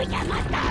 voy a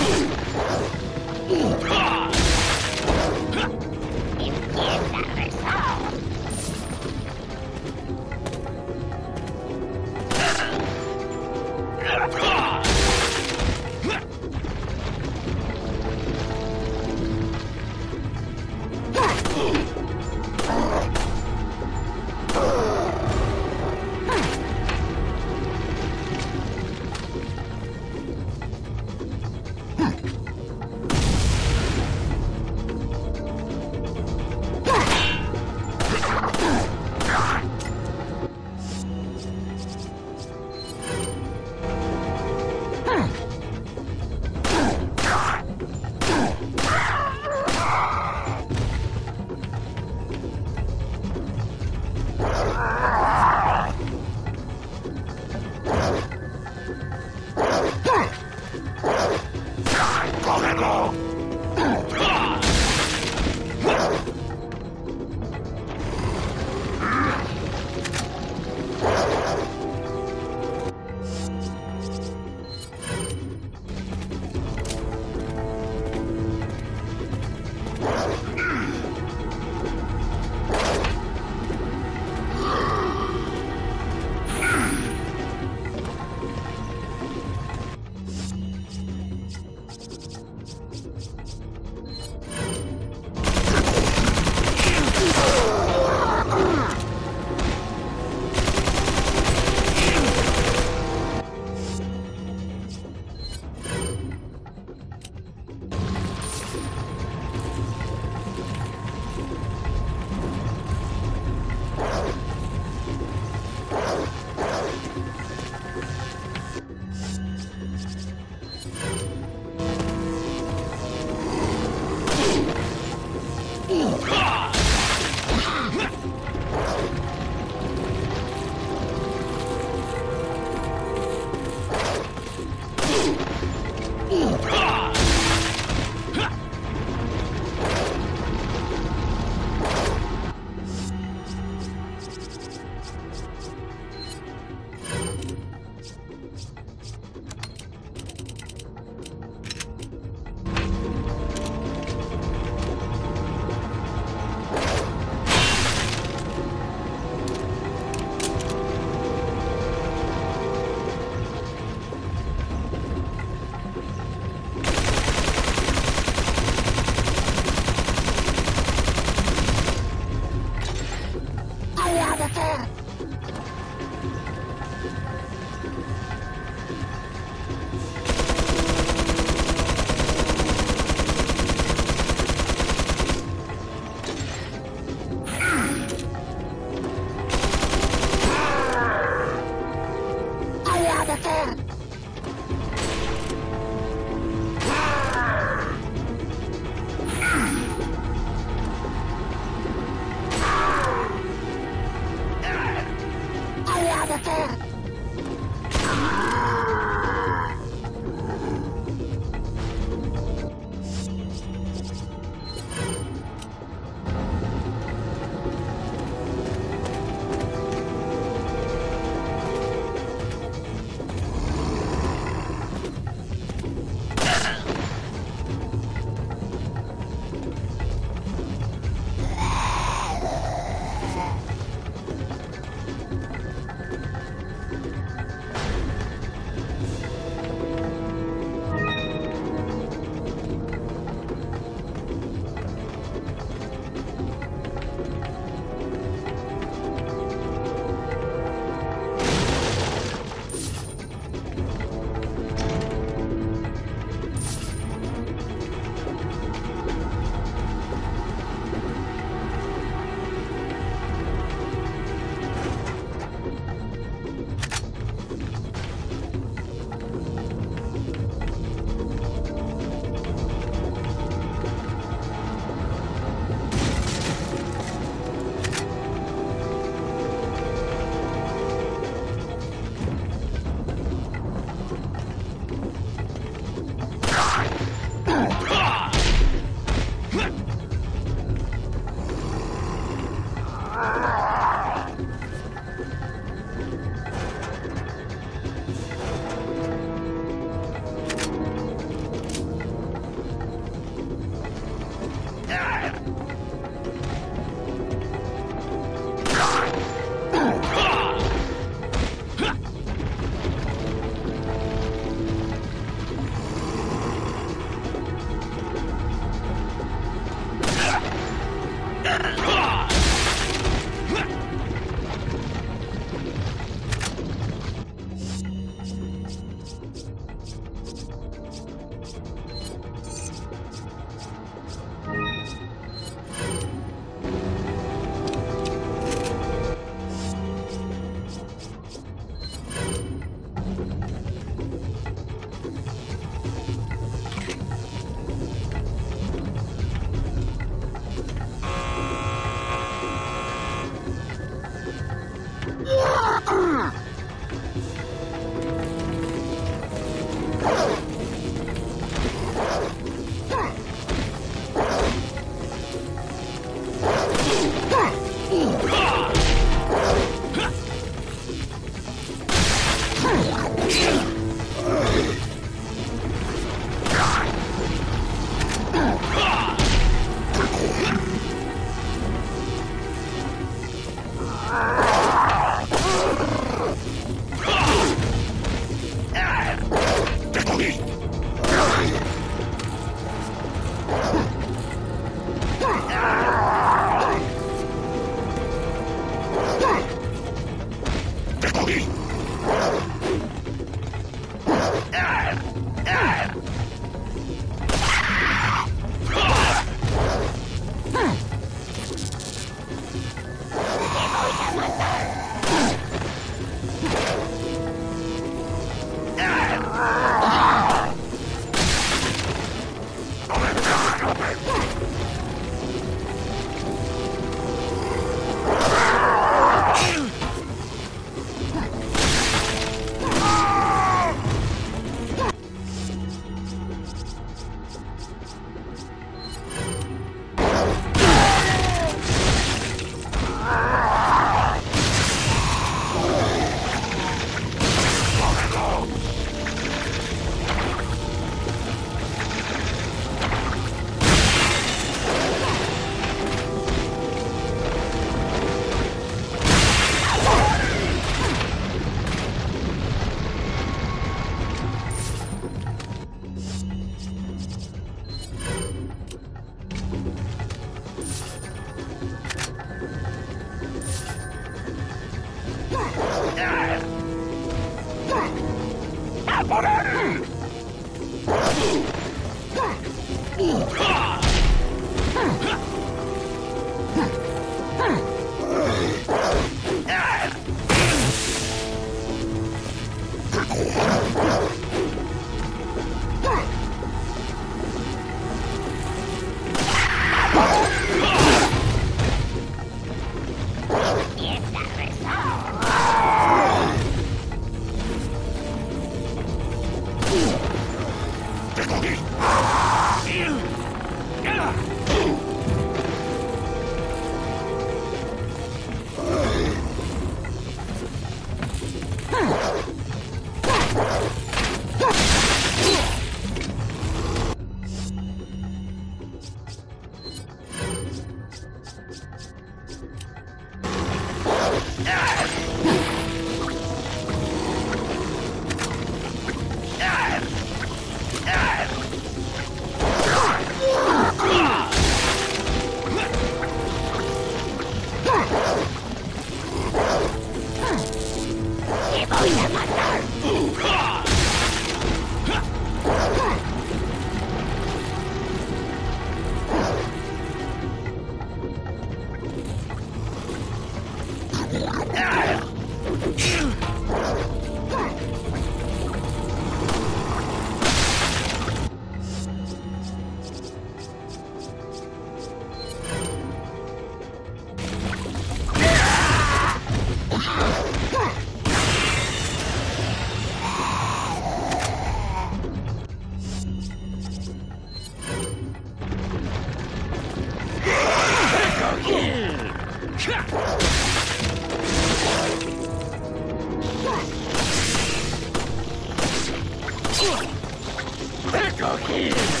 Echo here!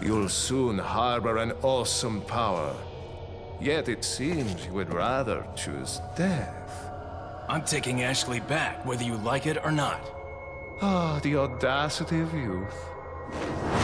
You'll soon harbor an awesome power. Yet it seems you would rather choose death. I'm taking Ashley back, whether you like it or not. Ah, the audacity of youth.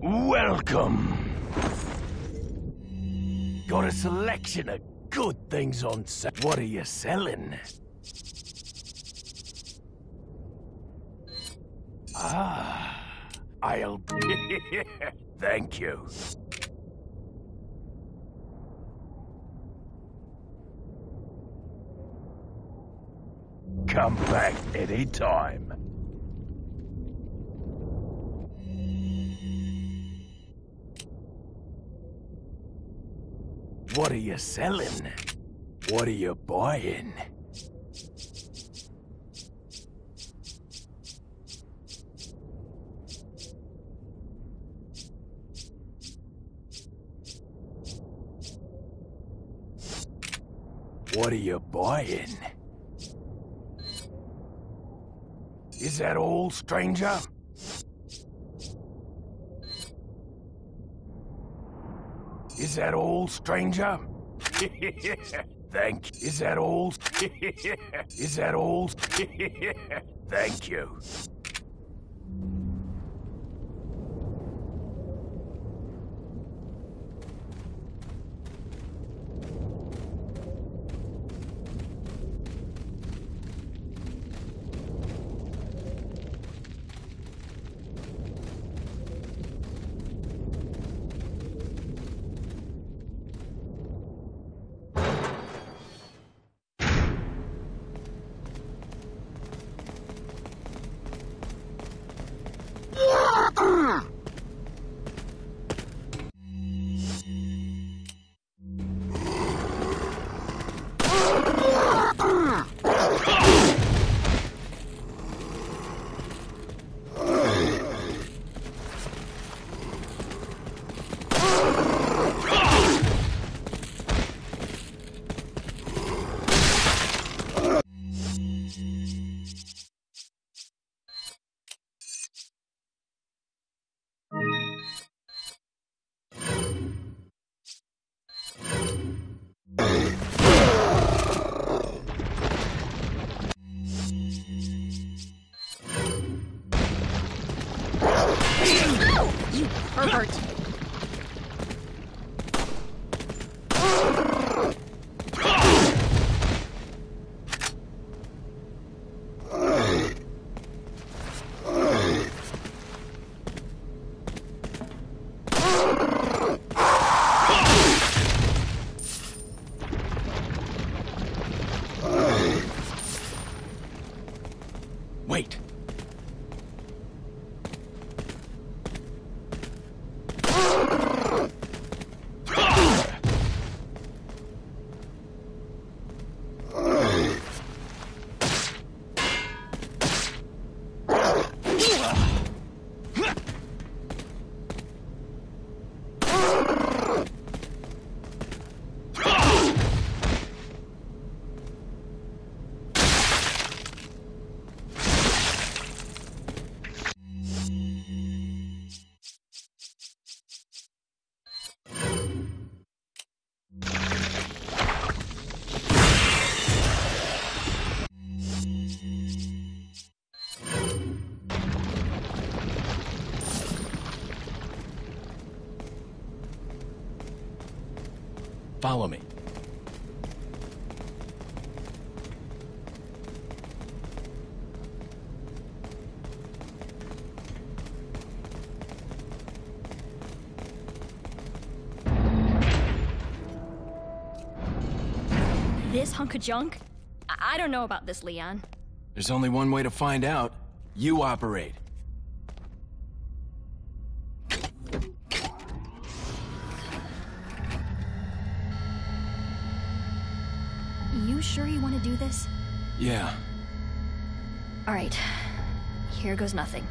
Welcome. Got a selection of good things on sale. What are you selling? Ah, I'll... Thank you. Come back any time. What are you selling? What are you buying? What are you buying? Is that all, stranger? That all, stranger? Thank you. Is that all? Is that all? Thank you. Follow me. This hunk of junk? I, I don't know about this, Leon. There's only one way to find out. You operate. Here goes nothing.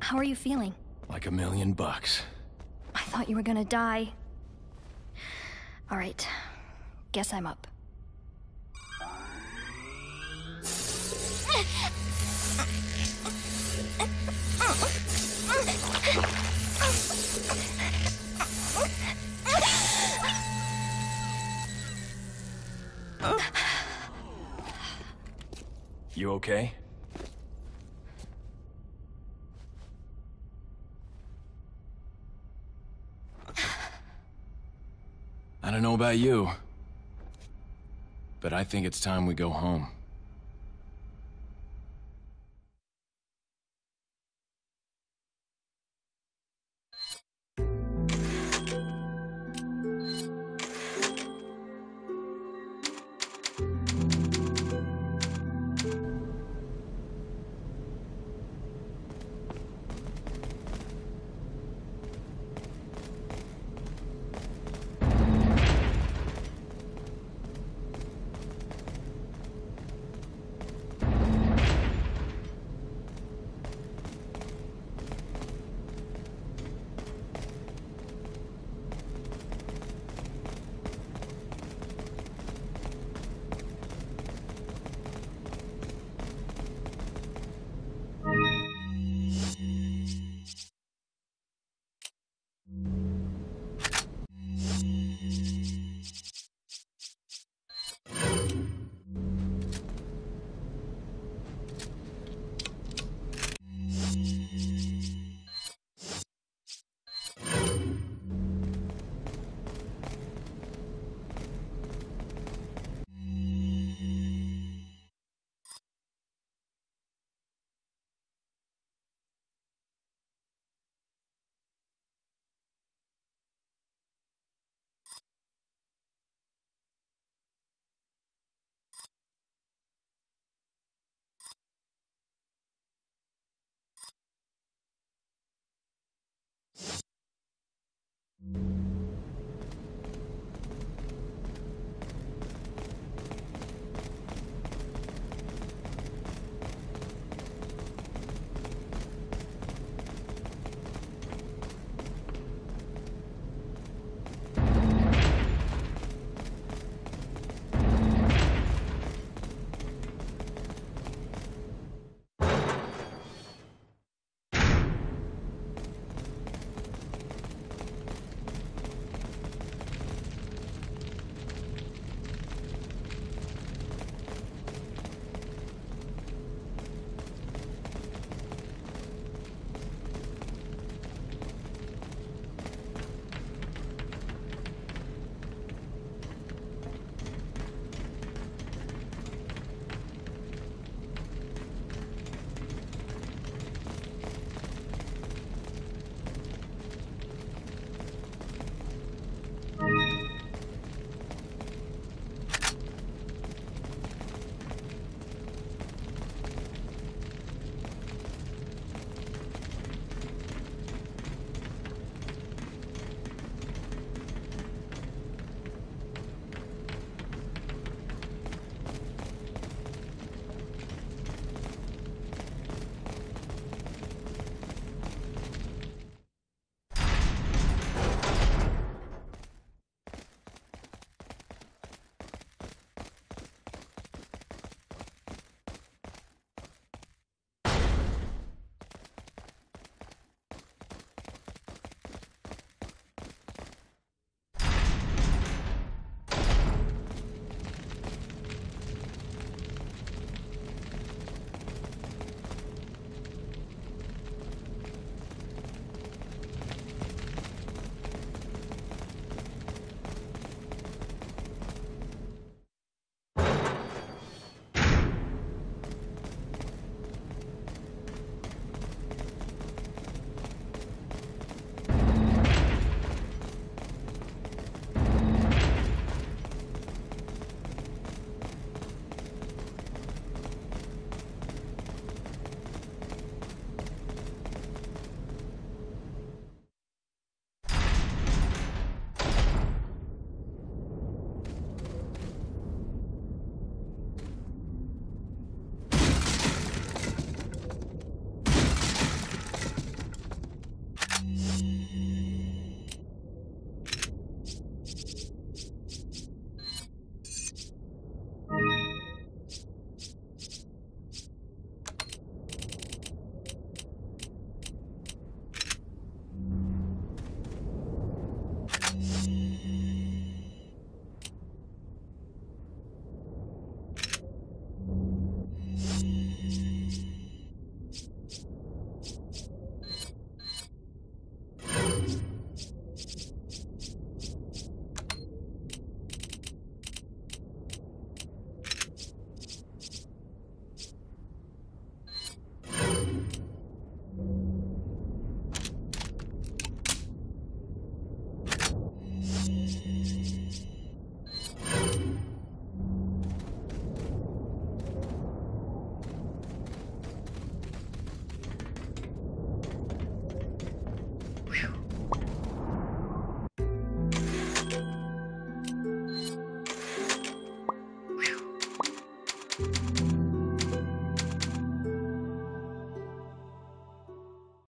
How are you feeling? Like a million bucks. I thought you were gonna die. Alright. Guess I'm up. You okay? Know about you, but I think it's time we go home.